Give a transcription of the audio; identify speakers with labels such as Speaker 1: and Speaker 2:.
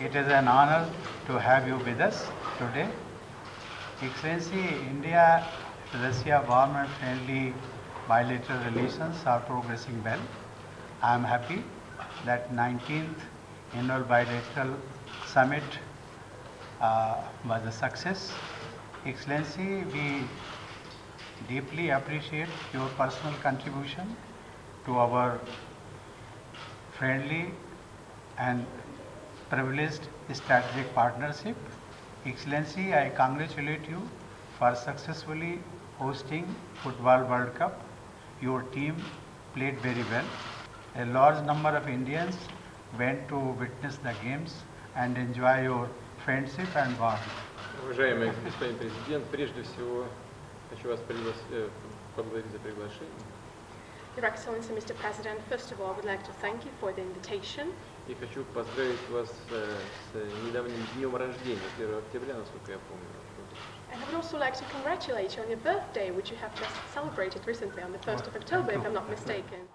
Speaker 1: It is an honor to have you with us today. Excellency, India Russia warm and friendly bilateral relations are progressing well. I am happy that 19th annual bilateral summit uh, was a success. Excellency, we deeply appreciate your personal contribution to our friendly and privileged strategic partnership. Excellency, I congratulate you for successfully hosting Football World Cup. Your team played very well. A large number of Indians went to witness the games and enjoy your friendship and warmth.
Speaker 2: Уважаемый господин президент, прежде всего хочу вас приглас- э, поблагодарить за приглашение
Speaker 3: Your Excellency, Mr. President, first of all, I would like to thank you for the invitation.
Speaker 2: и хочу поздравить вас э, с недавним днем рождения, 1 октября, насколько я помню.
Speaker 3: And I would also like to congratulate you on your birthday, which you have just celebrated recently on the 1st of October, if I'm not mistaken.